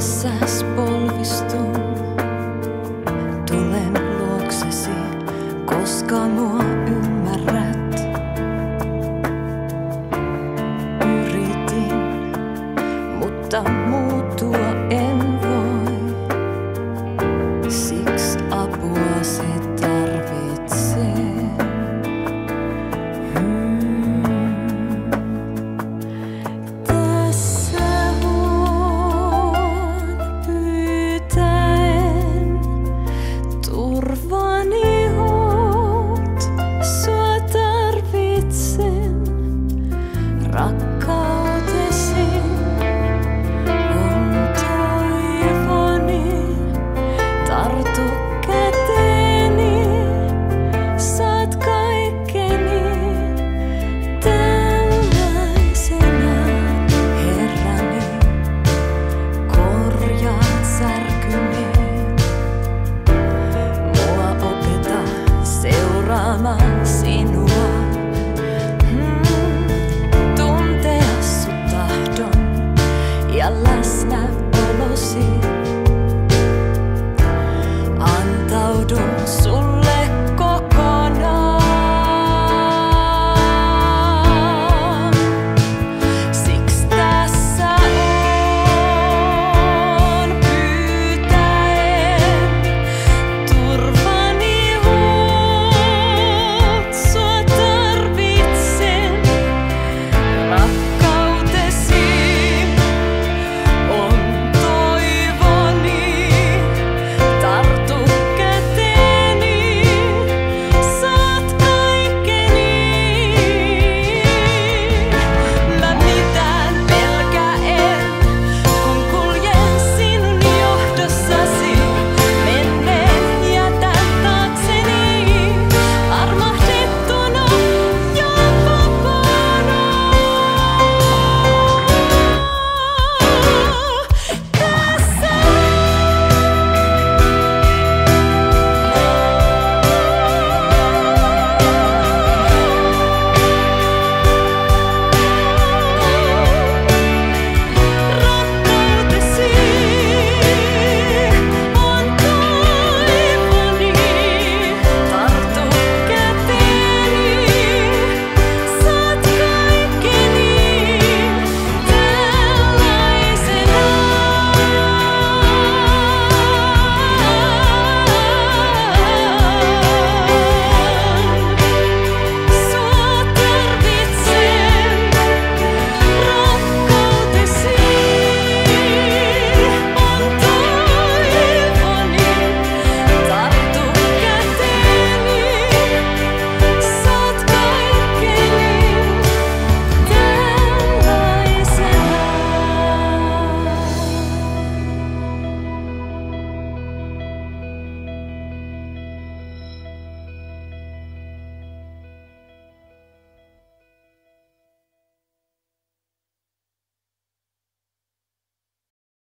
Edessäs polvistun, tulen luoksesi, koska mua Mm. ja läsnäolosi.